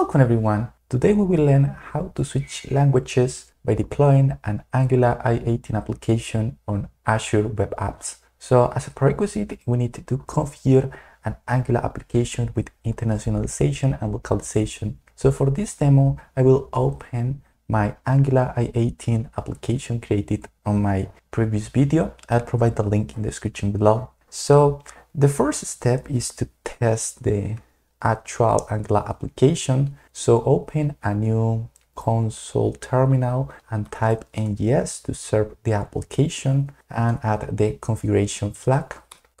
Welcome everyone! Today we will learn how to switch languages by deploying an Angular i18n application on Azure Web Apps. So as a prerequisite, we need to configure an Angular application with internationalization and localization. So for this demo, I will open my Angular i18n application created on my previous video. I'll provide the link in the description below. So the first step is to test the actual Angular application. So open a new console terminal and type ngs to serve the application and add the configuration flag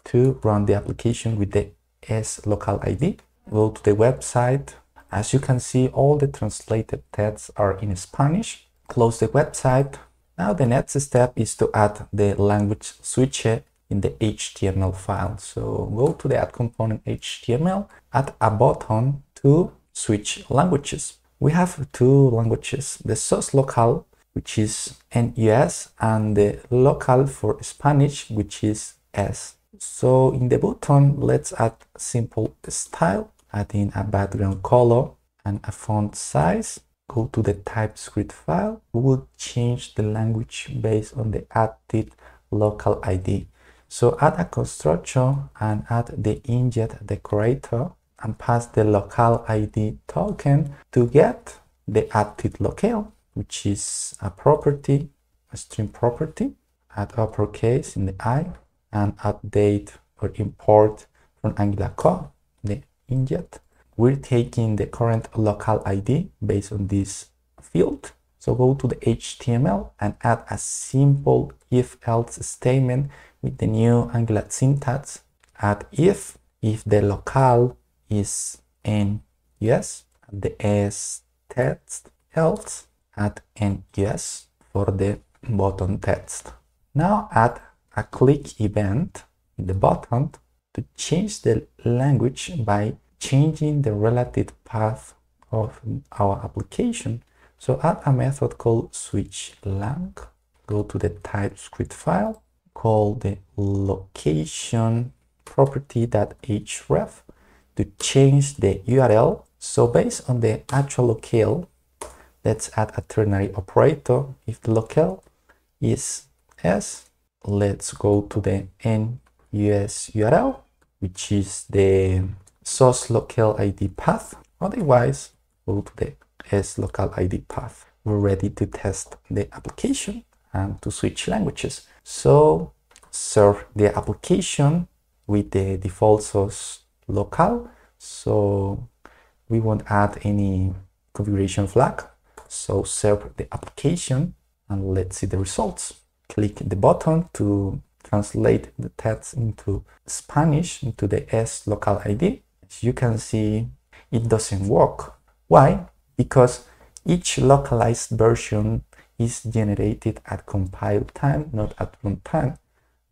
to run the application with the s local id. Go to the website. As you can see, all the translated texts are in Spanish. Close the website. Now the next step is to add the language switch in the HTML file. So go to the app component HTML, add a button to switch languages. We have two languages, the source local, which is en-US, and the local for Spanish, which is S. So in the button, let's add simple style, adding a background color and a font size. Go to the TypeScript file. We will change the language based on the added local ID. So add a constructor and add the inject decorator and pass the local ID token to get the added locale, which is a property, a string property. Add uppercase in the I and update or import from Angular core, the inject. We're taking the current local ID based on this field. So go to the HTML and add a simple if-else statement with the new Angular syntax add if if the locale is in yes the s text else add n yes for the button text. Now add a click event in the button to change the language by changing the relative path of our application. So add a method called switch lang. Go to the typescript file called the location property that href to change the URL. So based on the actual locale, let's add a ternary operator. If the locale is s, let's go to the en-US URL, which is the source local ID path. Otherwise, go to the S local ID path. We're ready to test the application and to switch languages. So serve the application with the default source local. So we won't add any configuration flag. So serve the application and let's see the results. Click the button to translate the text into Spanish into the S local ID. As you can see, it doesn't work. Why? Because each localized version is generated at compile time, not at runtime.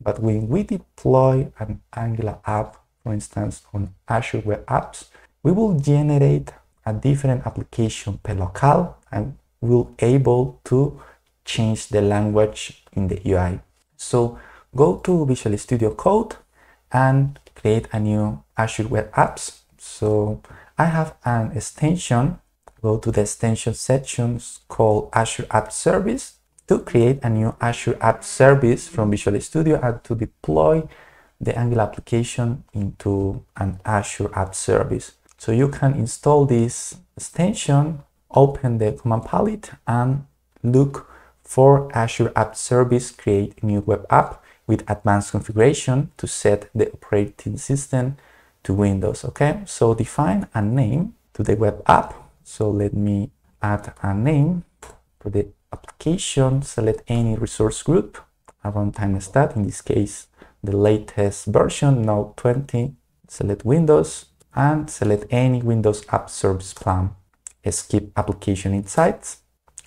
But when we deploy an Angular app, for instance, on Azure Web Apps, we will generate a different application per locale and we'll able to change the language in the UI. So go to Visual Studio Code and create a new Azure Web Apps. So I have an extension go to the extension sections called Azure App Service to create a new Azure App Service from Visual Studio and to deploy the Angular application into an Azure App Service. So you can install this extension, open the command palette and look for Azure App Service, create new web app with advanced configuration to set the operating system to Windows. Okay, so define a name to the web app so let me add a name for the application, select any resource group, a runtime stack, in this case, the latest version, now 20, select Windows, and select any Windows App Service plan. Skip application insights.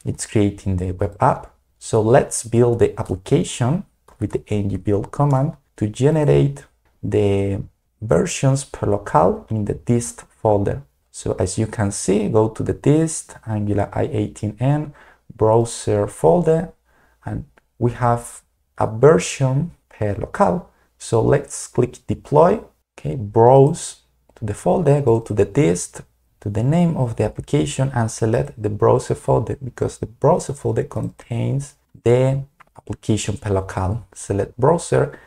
It's creating the web app. So let's build the application with the ng build command to generate the versions per locale in the dist folder. So as you can see, go to the dist, Angular i18n, browser folder, and we have a version per locale. So let's click deploy, okay, browse to the folder, go to the dist, to the name of the application and select the browser folder because the browser folder contains the application per local. Select browser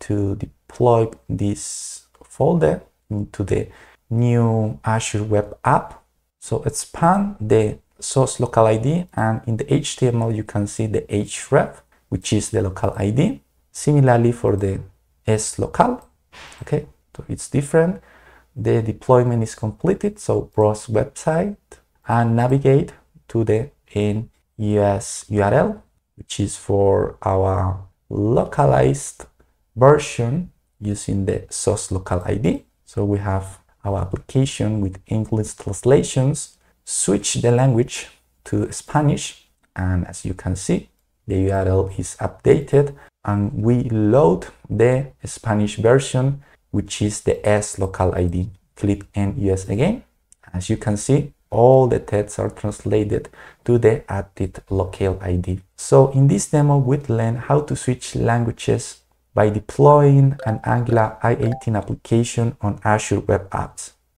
to deploy this folder into the new Azure web app. So expand the source local ID and in the HTML you can see the href which is the local ID. Similarly for the slocal, okay, so it's different. The deployment is completed, so browse website and navigate to the in US URL, which is for our localized version using the source local ID. So we have our application with English translations, switch the language to Spanish, and as you can see, the URL is updated and we load the Spanish version, which is the S local ID. Click en-US again. As you can see, all the texts are translated to the added local ID. So in this demo, we learn how to switch languages by deploying an Angular i18n application on Azure Web Apps.